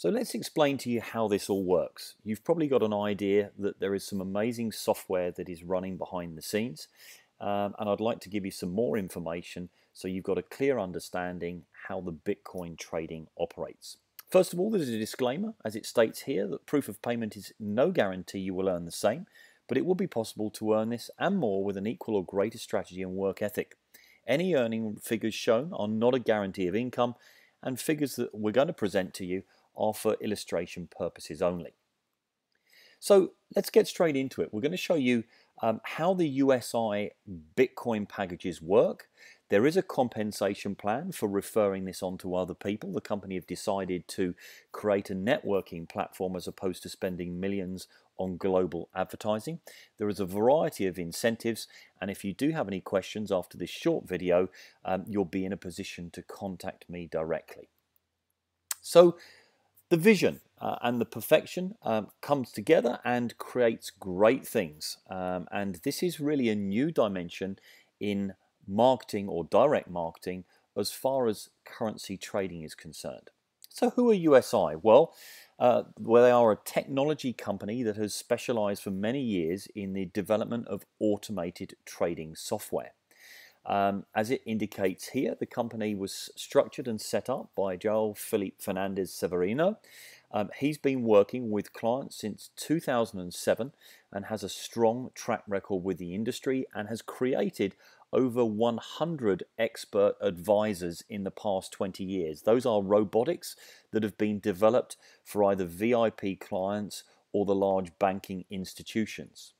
So let's explain to you how this all works. You've probably got an idea that there is some amazing software that is running behind the scenes um, and I'd like to give you some more information so you've got a clear understanding how the Bitcoin trading operates. First of all, there's a disclaimer, as it states here, that proof of payment is no guarantee you will earn the same, but it will be possible to earn this and more with an equal or greater strategy and work ethic. Any earning figures shown are not a guarantee of income, and figures that we're going to present to you are for illustration purposes only. So let's get straight into it. We're going to show you um, how the USI Bitcoin packages work. There is a compensation plan for referring this on to other people. The company have decided to create a networking platform as opposed to spending millions on global advertising. There is a variety of incentives and if you do have any questions after this short video, um, you'll be in a position to contact me directly. So the vision uh, and the perfection um, comes together and creates great things. Um, and this is really a new dimension in marketing or direct marketing as far as currency trading is concerned. So who are USI? Well, uh, well, they are a technology company that has specialized for many years in the development of automated trading software. Um, as it indicates here, the company was structured and set up by Joel Philippe Fernandez Severino. Um, he's been working with clients since 2007 and has a strong track record with the industry and has created over 100 expert advisors in the past 20 years. Those are robotics that have been developed for either VIP clients or the large banking institutions.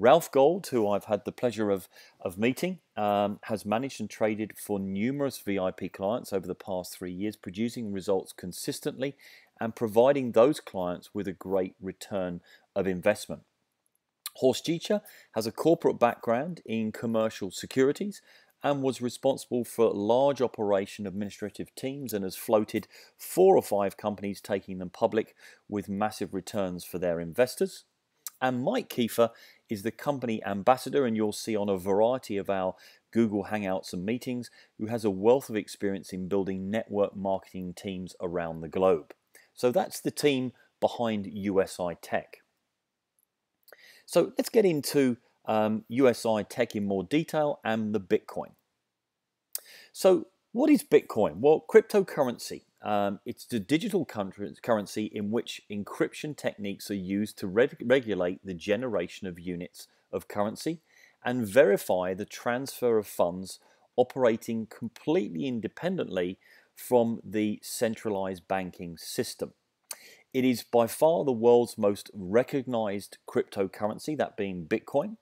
Ralph Gold, who I've had the pleasure of, of meeting, um, has managed and traded for numerous VIP clients over the past three years, producing results consistently and providing those clients with a great return of investment. Horst Jicha has a corporate background in commercial securities and was responsible for large operation administrative teams and has floated four or five companies taking them public with massive returns for their investors. And Mike Kiefer is the company ambassador, and you'll see on a variety of our Google Hangouts and meetings, who has a wealth of experience in building network marketing teams around the globe. So that's the team behind USI Tech. So let's get into um, USI Tech in more detail and the Bitcoin. So what is Bitcoin? Well, cryptocurrency um, it's the digital currency in which encryption techniques are used to reg regulate the generation of units of currency and verify the transfer of funds operating completely independently from the centralized banking system. It is by far the world's most recognized cryptocurrency, that being Bitcoin.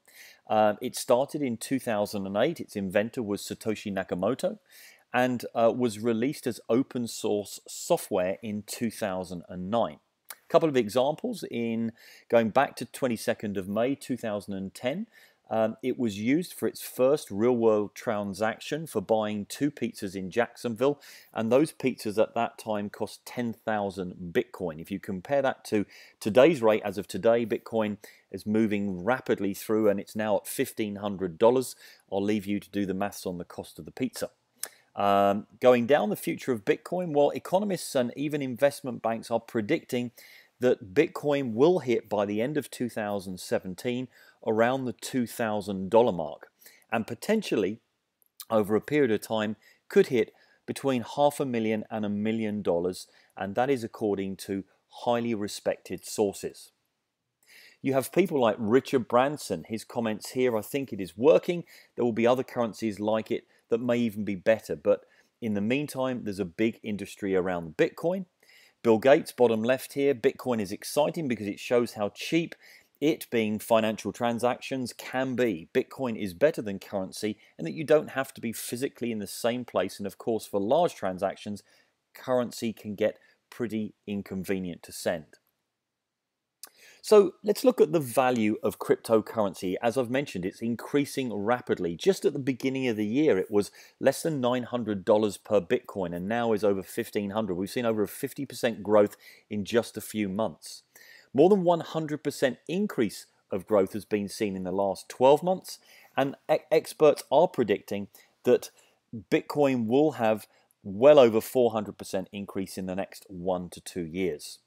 Uh, it started in 2008. Its inventor was Satoshi Nakamoto, and uh, was released as open source software in 2009. A couple of examples in going back to 22nd of May 2010. Um, it was used for its first real world transaction for buying two pizzas in Jacksonville, and those pizzas at that time cost 10,000 Bitcoin. If you compare that to today's rate, as of today, Bitcoin is moving rapidly through and it's now at $1,500. I'll leave you to do the maths on the cost of the pizza. Um, going down the future of Bitcoin, well, economists and even investment banks are predicting that Bitcoin will hit by the end of 2017 around the $2,000 mark and potentially over a period of time could hit between half a million and a million dollars, and that is according to highly respected sources. You have people like Richard Branson. His comments here I think it is working. There will be other currencies like it that may even be better. But in the meantime, there's a big industry around Bitcoin. Bill Gates, bottom left here, Bitcoin is exciting because it shows how cheap it being financial transactions can be. Bitcoin is better than currency and that you don't have to be physically in the same place. And of course, for large transactions, currency can get pretty inconvenient to send. So let's look at the value of cryptocurrency. As I've mentioned, it's increasing rapidly. Just at the beginning of the year, it was less than $900 per Bitcoin and now is over 1500 We've seen over a 50% growth in just a few months. More than 100% increase of growth has been seen in the last 12 months, and experts are predicting that Bitcoin will have well over 400% increase in the next one to two years.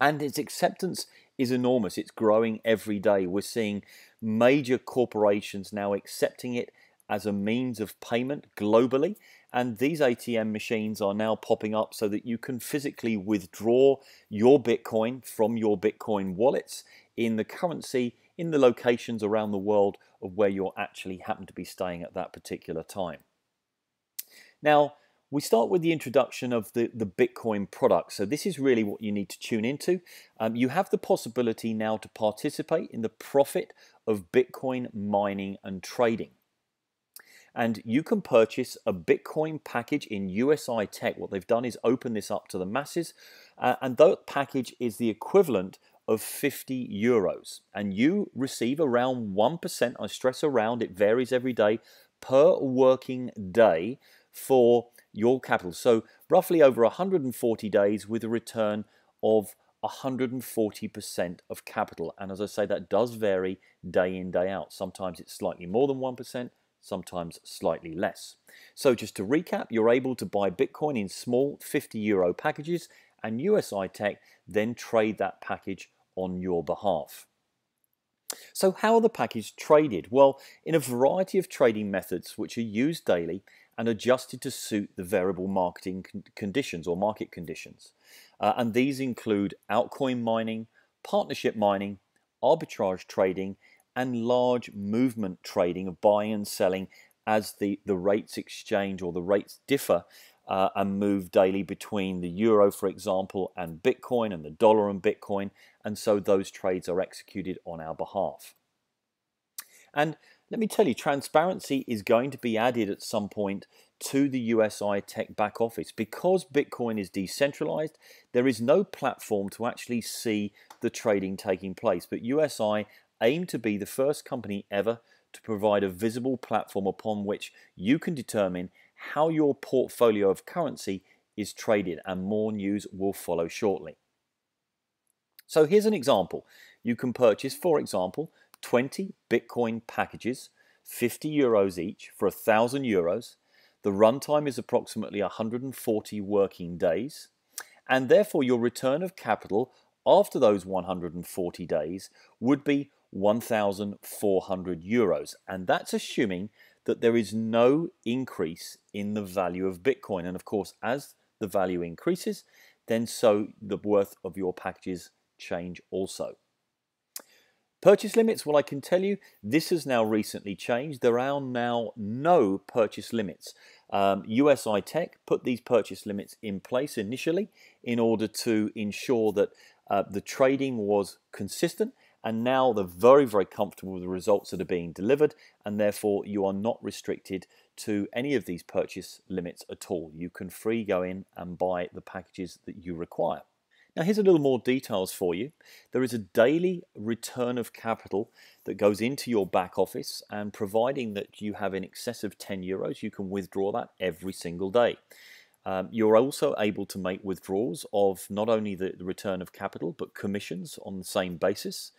And its acceptance is enormous. It's growing every day. We're seeing major corporations now accepting it as a means of payment globally. And these ATM machines are now popping up so that you can physically withdraw your Bitcoin from your Bitcoin wallets in the currency in the locations around the world of where you're actually happen to be staying at that particular time. Now, we start with the introduction of the, the Bitcoin product. So this is really what you need to tune into. Um, you have the possibility now to participate in the profit of Bitcoin mining and trading. And you can purchase a Bitcoin package in USI Tech. What they've done is open this up to the masses. Uh, and that package is the equivalent of 50 euros. And you receive around 1%, I stress around, it varies every day, per working day for your capital. So roughly over 140 days with a return of 140% of capital. And as I say, that does vary day in, day out. Sometimes it's slightly more than 1%, sometimes slightly less. So just to recap, you're able to buy Bitcoin in small 50 euro packages and USI Tech then trade that package on your behalf. So how are the packages traded? Well, in a variety of trading methods which are used daily and adjusted to suit the variable marketing con conditions or market conditions. Uh, and these include altcoin mining, partnership mining, arbitrage trading, and large movement trading of buying and selling as the, the rates exchange or the rates differ uh, and move daily between the euro, for example, and Bitcoin and the dollar and Bitcoin. And so those trades are executed on our behalf. And let me tell you, transparency is going to be added at some point to the USI Tech back office. Because Bitcoin is decentralized, there is no platform to actually see the trading taking place. But USI aim to be the first company ever to provide a visible platform upon which you can determine how your portfolio of currency is traded, and more news will follow shortly. So here's an example. You can purchase, for example, 20 Bitcoin packages, 50 euros each for 1,000 euros. The runtime is approximately 140 working days, and therefore your return of capital after those 140 days would be 1,400 euros. And that's assuming that there is no increase in the value of Bitcoin. And of course, as the value increases, then so the worth of your packages change also. Purchase limits, well, I can tell you this has now recently changed. There are now no purchase limits. Um, USI Tech put these purchase limits in place initially in order to ensure that uh, the trading was consistent and now they're very, very comfortable with the results that are being delivered, and therefore you are not restricted to any of these purchase limits at all. You can free go in and buy the packages that you require. Now here's a little more details for you. There is a daily return of capital that goes into your back office and providing that you have in excess of 10 euros, you can withdraw that every single day. Um, you're also able to make withdrawals of not only the, the return of capital but commissions on the same basis.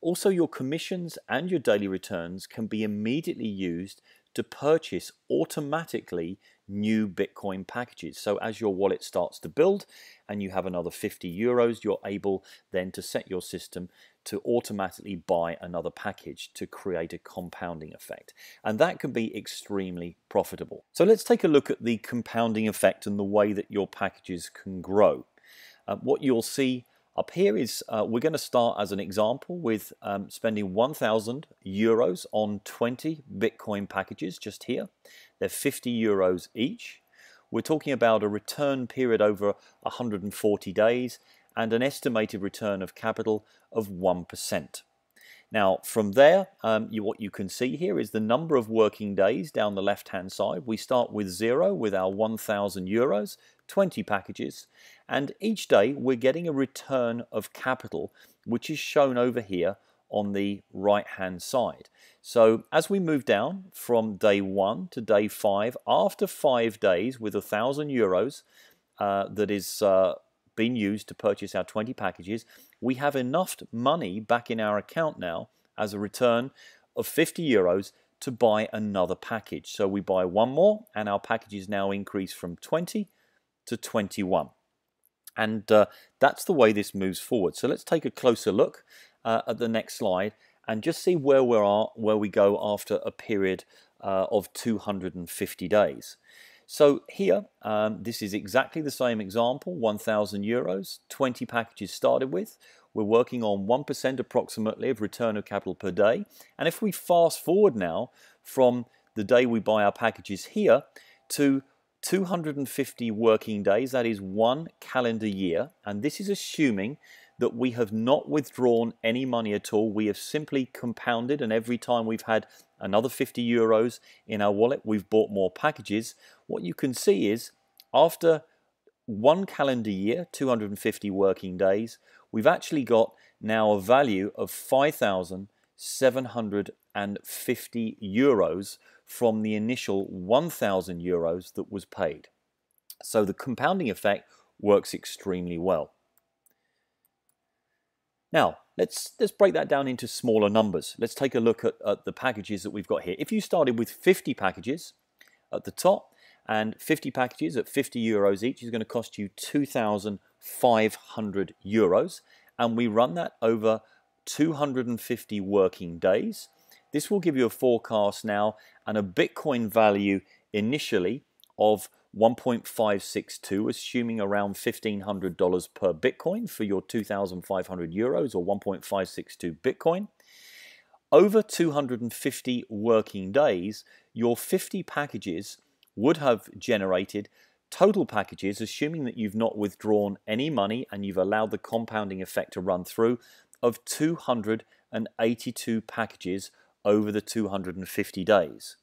Also, your commissions and your daily returns can be immediately used to purchase automatically new Bitcoin packages. So as your wallet starts to build and you have another 50 euros, you're able then to set your system to automatically buy another package to create a compounding effect. And that can be extremely profitable. So let's take a look at the compounding effect and the way that your packages can grow. Uh, what you'll see up here is uh, we're going to start as an example with um, spending 1,000 euros on 20 Bitcoin packages just here. They're 50 euros each. We're talking about a return period over 140 days and an estimated return of capital of 1%. Now, from there, um, you, what you can see here is the number of working days down the left-hand side. We start with zero with our 1,000 euros, 20 packages, and each day we're getting a return of capital, which is shown over here on the right-hand side. So as we move down from day one to day five, after five days with a thousand euros uh, that is uh, used to purchase our 20 packages, we have enough money back in our account now as a return of 50 euros to buy another package. So we buy one more, and our packages now increase from 20 to 21. And uh, that's the way this moves forward. So let's take a closer look uh, at the next slide and just see where we are, where we go after a period uh, of 250 days. So here, um, this is exactly the same example, 1,000 euros, 20 packages started with. We're working on 1% approximately of return of capital per day. And if we fast forward now from the day we buy our packages here to 250 working days, that is one calendar year, and this is assuming that we have not withdrawn any money at all. We have simply compounded, and every time we've had another 50 euros in our wallet, we've bought more packages. What you can see is after one calendar year, 250 working days, we've actually got now a value of 5,750 euros from the initial 1,000 euros that was paid. So the compounding effect works extremely well. Now, let's, let's break that down into smaller numbers. Let's take a look at, at the packages that we've got here. If you started with 50 packages at the top, and 50 packages at 50 euros each is going to cost you 2,500 euros, and we run that over 250 working days. This will give you a forecast now and a Bitcoin value initially of 1.562, assuming around $1,500 per Bitcoin for your 2,500 euros or 1.562 Bitcoin. Over 250 working days, your 50 packages would have generated total packages, assuming that you've not withdrawn any money and you've allowed the compounding effect to run through, of 282 packages over the 250 days.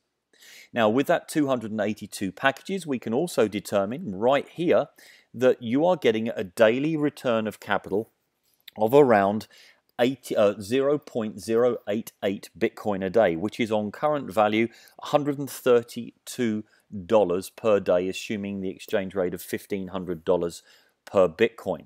Now, with that 282 packages, we can also determine right here that you are getting a daily return of capital of around 80, uh, 0.088 Bitcoin a day, which is on current value $132 per day, assuming the exchange rate of $1,500 per Bitcoin.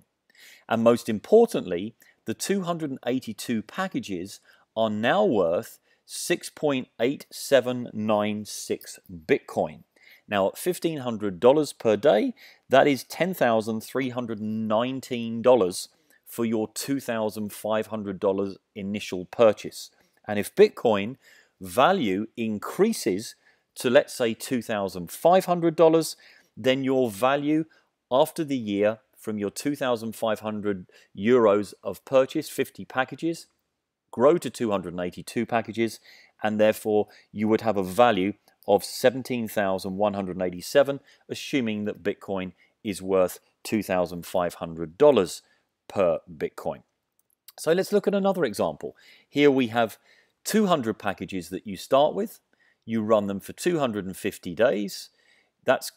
And most importantly, the 282 packages are now worth 6.8796 Bitcoin. Now, at $1,500 per day, that is $10,319 for your $2,500 initial purchase. And if Bitcoin value increases to, let's say, $2,500, then your value after the year from your 2,500 euros of purchase, 50 packages, grow to 282 packages, and therefore you would have a value of 17,187, assuming that Bitcoin is worth $2,500 per Bitcoin. So let's look at another example. Here we have 200 packages that you start with. You run them for 250 days. That's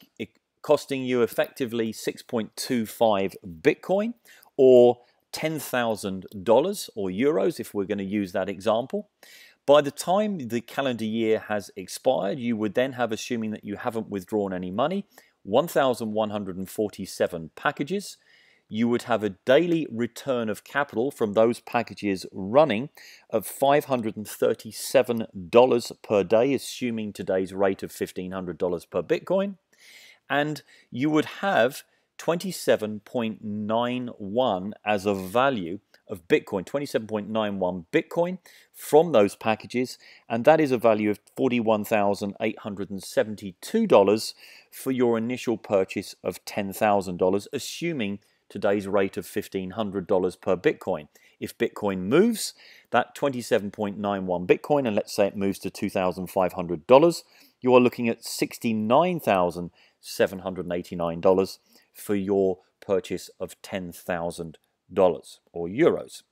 costing you effectively 6.25 Bitcoin or $10,000 or euros, if we're going to use that example. By the time the calendar year has expired, you would then have, assuming that you haven't withdrawn any money, 1,147 packages. You would have a daily return of capital from those packages running of $537 per day, assuming today's rate of $1,500 per Bitcoin. And you would have 27.91 as a value of Bitcoin, 27.91 Bitcoin from those packages, and that is a value of $41,872 for your initial purchase of $10,000, assuming today's rate of $1,500 per Bitcoin. If Bitcoin moves, that 27.91 Bitcoin, and let's say it moves to $2,500, you are looking at $69,789 for your purchase of $10,000 or euros.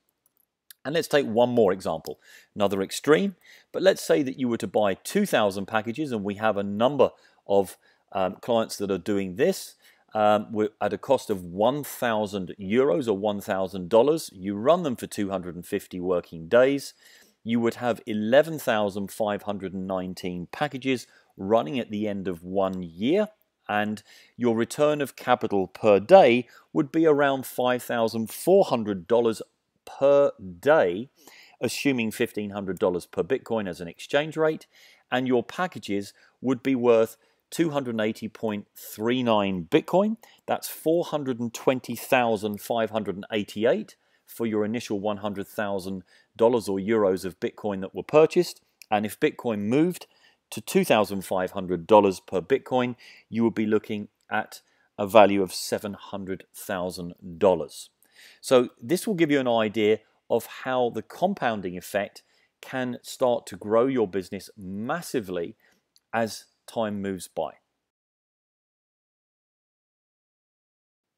And let's take one more example, another extreme. But let's say that you were to buy 2,000 packages, and we have a number of um, clients that are doing this um, at a cost of 1,000 euros or $1,000. You run them for 250 working days. You would have 11,519 packages running at the end of one year and your return of capital per day would be around $5,400 per day, assuming $1,500 per Bitcoin as an exchange rate. and your packages would be worth 280.39 Bitcoin. That's 420,588 for your initial $100,000 or euros of Bitcoin that were purchased. And if Bitcoin moved to $2,500 per Bitcoin, you would be looking at a value of $700,000. So this will give you an idea of how the compounding effect can start to grow your business massively as time moves by.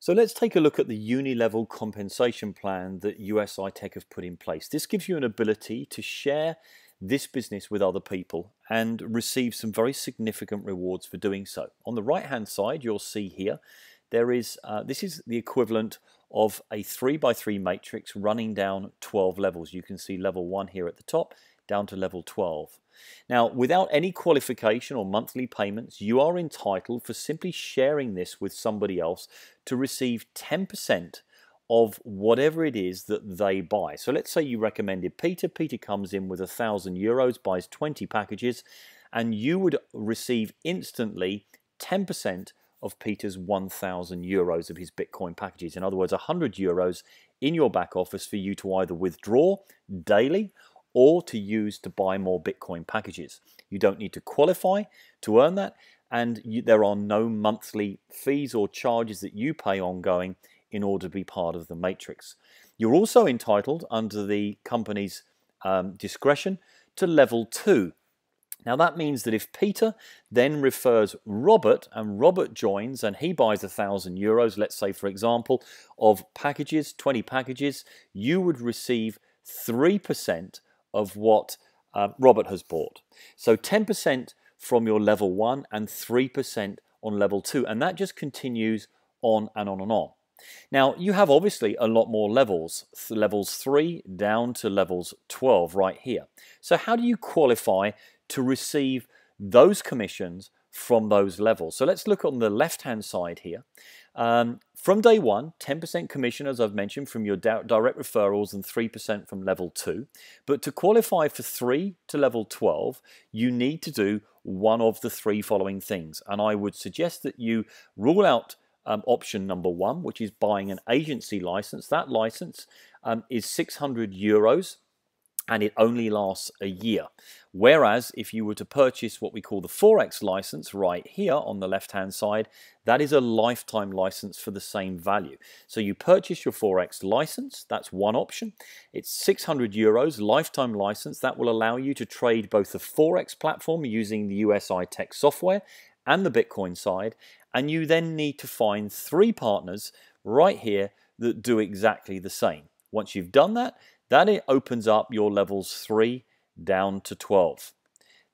So let's take a look at the uni-level compensation plan that USI Tech have put in place. This gives you an ability to share this business with other people and receive some very significant rewards for doing so. On the right hand side you'll see here there is uh, this is the equivalent of a 3 by 3 matrix running down 12 levels. You can see level 1 here at the top down to level 12. Now, without any qualification or monthly payments, you are entitled for simply sharing this with somebody else to receive 10% of whatever it is that they buy. So let's say you recommended Peter. Peter comes in with a thousand euros, buys 20 packages, and you would receive instantly 10% of Peter's 1,000 euros of his Bitcoin packages. In other words, 100 euros in your back office for you to either withdraw daily or to use to buy more Bitcoin packages. You don't need to qualify to earn that, and you, there are no monthly fees or charges that you pay ongoing in order to be part of the matrix. You're also entitled, under the company's um, discretion, to level 2. Now that means that if Peter then refers Robert and Robert joins and he buys a thousand euros, let's say for example, of packages, 20 packages, you would receive 3% of what uh, Robert has bought. So 10% from your level one and 3% on level two. And that just continues on and on and on. Now, you have obviously a lot more levels, levels 3 down to levels 12 right here. So how do you qualify to receive those commissions from those levels? So let's look on the left-hand side here. Um, from day one, 10% commission, as I've mentioned, from your direct referrals and 3% from level two. But to qualify for three to level 12, you need to do one of the three following things. And I would suggest that you rule out um, option number one, which is buying an agency license. That license um, is 600 euros and it only lasts a year. Whereas if you were to purchase what we call the Forex license right here on the left hand side, that is a lifetime license for the same value. So you purchase your Forex license, that's one option. It's 600 euros lifetime license. That will allow you to trade both the Forex platform using the USI Tech software and the Bitcoin side. And you then need to find three partners right here that do exactly the same. Once you've done that, that it opens up your levels 3 down to 12.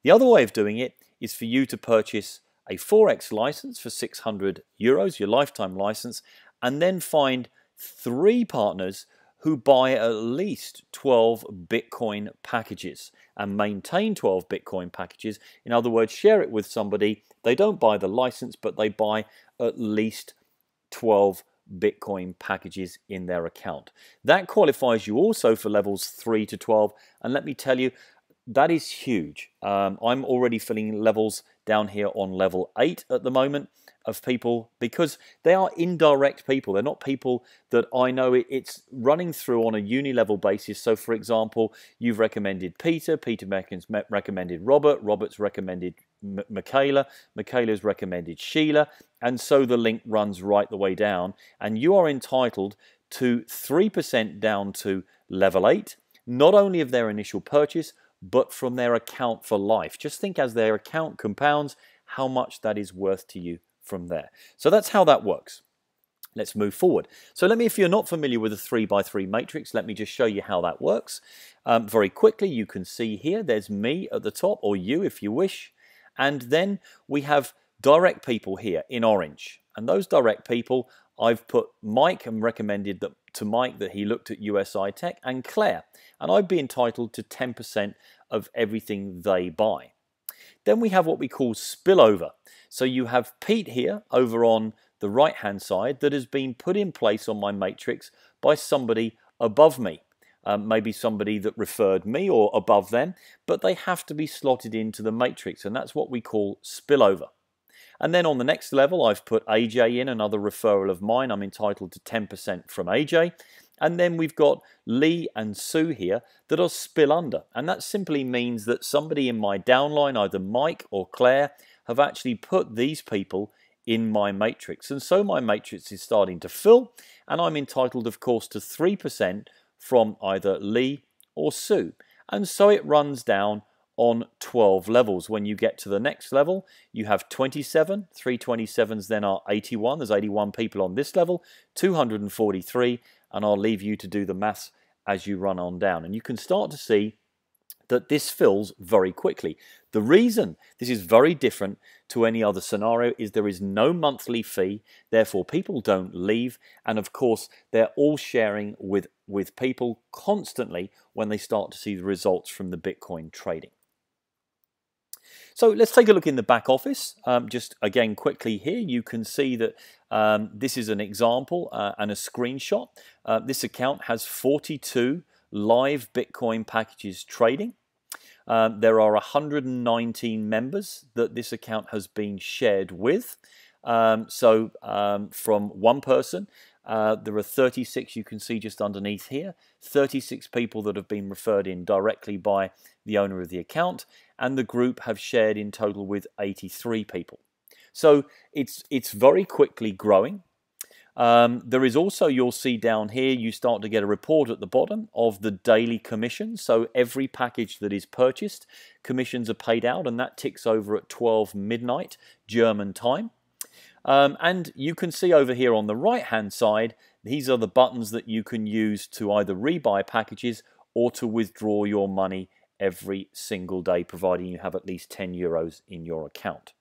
The other way of doing it is for you to purchase a Forex license for 600 euros, your lifetime license, and then find three partners who buy at least 12 Bitcoin packages and maintain 12 Bitcoin packages. In other words, share it with somebody. They don't buy the license, but they buy at least 12 Bitcoin packages in their account. That qualifies you also for levels 3 to 12. And let me tell you, that is huge. Um, I'm already filling levels down here on level 8 at the moment of people because they are indirect people. They're not people that I know it's running through on a uni level basis. So, for example, you've recommended Peter, Peter Meckens recommended Robert, Robert's recommended M Michaela, Michaela's recommended Sheila, and so the link runs right the way down. And you are entitled to 3% down to level 8, not only of their initial purchase, but from their account for life. Just think as their account compounds, how much that is worth to you from there. So that's how that works. Let's move forward. So let me, if you're not familiar with a 3 by 3 matrix, let me just show you how that works. Um, very quickly, you can see here, there's me at the top, or you if you wish. And then we have direct people here in orange. And those direct people, I've put Mike and recommended that to Mike that he looked at USI Tech and Claire. And I'd be entitled to 10% of everything they buy. Then we have what we call spillover. So you have Pete here over on the right hand side that has been put in place on my matrix by somebody above me. Um, maybe somebody that referred me or above them, but they have to be slotted into the matrix, and that's what we call spillover. And then on the next level, I've put AJ in, another referral of mine. I'm entitled to 10% from AJ. And then we've got Lee and Sue here that are spill under. And that simply means that somebody in my downline, either Mike or Claire, have actually put these people in my matrix. And so my matrix is starting to fill, and I'm entitled, of course, to 3% from either Lee or Sue. And so it runs down on 12 levels. When you get to the next level, you have 27. 327s then are 81. There's 81 people on this level, 243, and I'll leave you to do the maths as you run on down. And you can start to see that this fills very quickly. The reason this is very different to any other scenario is there is no monthly fee, therefore people don't leave, and of course they're all sharing with, with people constantly when they start to see the results from the Bitcoin trading. So let's take a look in the back office. Um, just again, quickly here, you can see that um, this is an example uh, and a screenshot. Uh, this account has 42 live Bitcoin packages trading. Um, there are 119 members that this account has been shared with. Um, so um, from one person, uh, there are 36 you can see just underneath here, 36 people that have been referred in directly by the owner of the account, and the group have shared in total with 83 people. So it's, it's very quickly growing. Um, there is also, you'll see down here, you start to get a report at the bottom of the daily commission. So every package that is purchased, commissions are paid out, and that ticks over at 12 midnight German time. Um, and you can see over here on the right hand side, these are the buttons that you can use to either rebuy packages or to withdraw your money every single day, providing you have at least 10 euros in your account.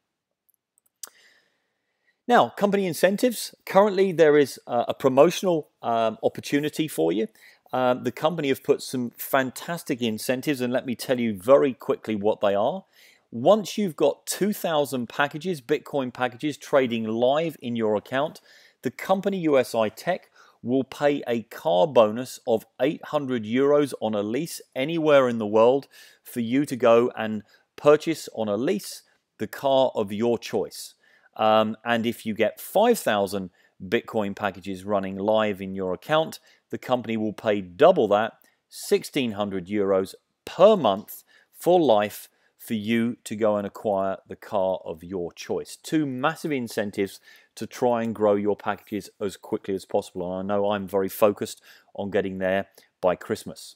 Now, company incentives. Currently, there is a promotional um, opportunity for you. Um, the company have put some fantastic incentives, and let me tell you very quickly what they are. Once you've got 2,000 packages, Bitcoin packages, trading live in your account, the company USI Tech will pay a car bonus of 800 euros on a lease anywhere in the world for you to go and purchase on a lease the car of your choice. Um, and if you get 5,000 Bitcoin packages running live in your account, the company will pay double that, 1,600 euros per month for life for you to go and acquire the car of your choice. Two massive incentives to try and grow your packages as quickly as possible. And I know I'm very focused on getting there by Christmas.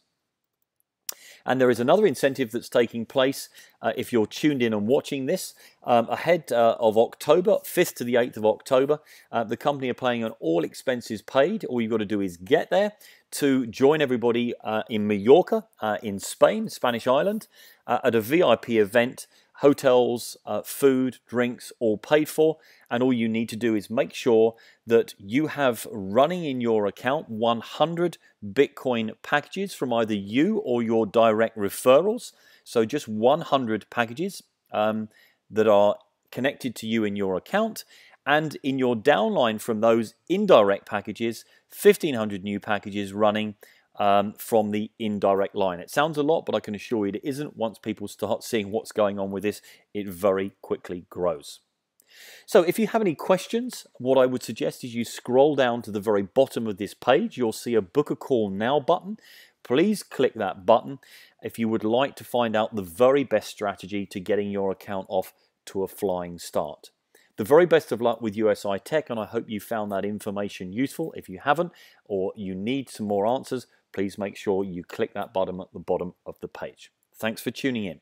And there is another incentive that's taking place uh, if you're tuned in and watching this um, ahead uh, of October, 5th to the 8th of October. Uh, the company are paying on all expenses paid. All you've got to do is get there to join everybody uh, in Mallorca, uh, in Spain, Spanish island, uh, at a VIP event hotels, uh, food, drinks, all paid for. And all you need to do is make sure that you have running in your account 100 Bitcoin packages from either you or your direct referrals. So just 100 packages um, that are connected to you in your account. And in your downline from those indirect packages, 1500 new packages running um, from the indirect line. It sounds a lot, but I can assure you it isn't. Once people start seeing what's going on with this, it very quickly grows. So if you have any questions, what I would suggest is you scroll down to the very bottom of this page. You'll see a book a call now button. Please click that button if you would like to find out the very best strategy to getting your account off to a flying start. The very best of luck with USI Tech, and I hope you found that information useful. If you haven't, or you need some more answers, please make sure you click that button at the bottom of the page. Thanks for tuning in.